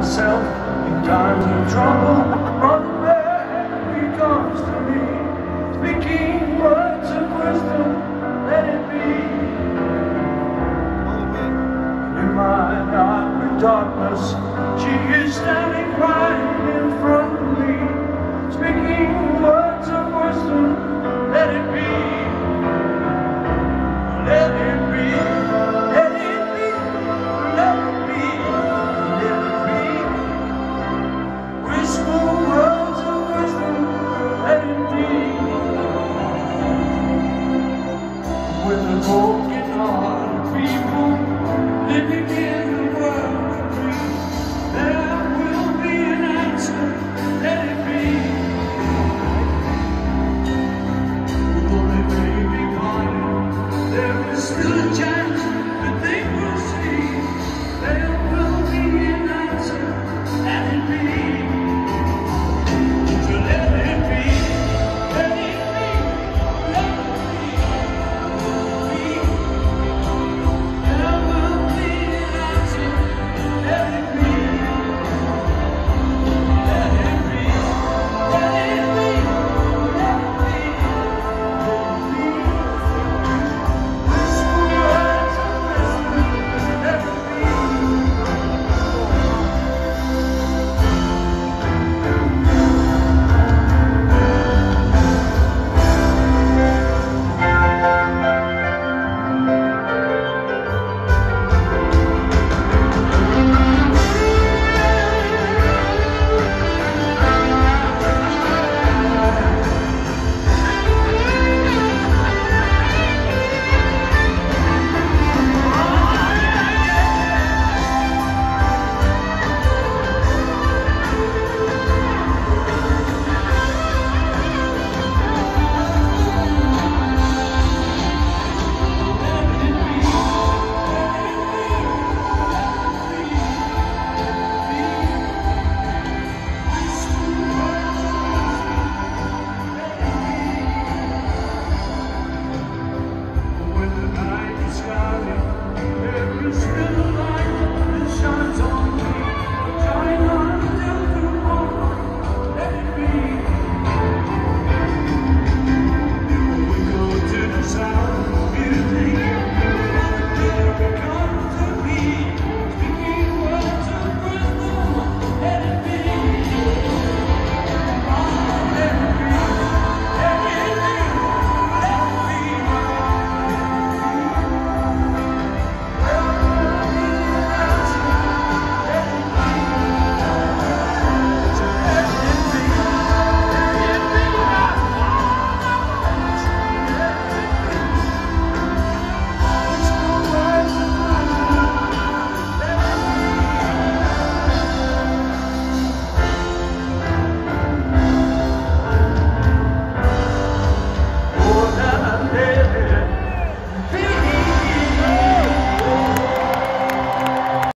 myself in times of trouble. Mother Mary comes to me, speaking words of wisdom, let it be. In my heart with darkness, she is standing broken heart, people living in